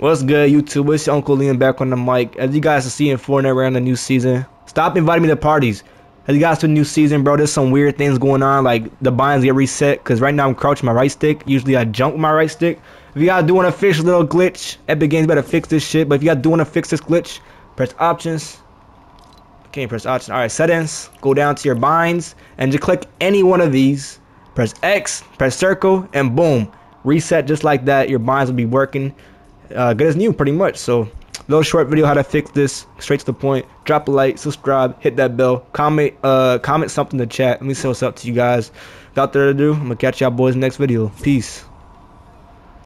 What's good, YouTube? It's your Uncle Leeum back on the mic. As you guys are seeing Fortnite around the new season, stop inviting me to parties. As you guys to the new season, bro, there's some weird things going on. Like the binds get reset because right now I'm crouching my right stick. Usually I jump with my right stick. If you guys do want to fix a little glitch, Epic Games better fix this shit. But if you guys do want to fix this glitch, press options. Okay, press options. All right, settings. Go down to your binds and just click any one of these. Press X, press circle, and boom, reset just like that. Your binds will be working uh, good as new pretty much. So little short video how to fix this straight to the point. Drop a like subscribe hit that bell. Comment uh comment something in the chat. Let me see what's up to you guys. Without further ado i'm gonna catch y'all boys next video. Peace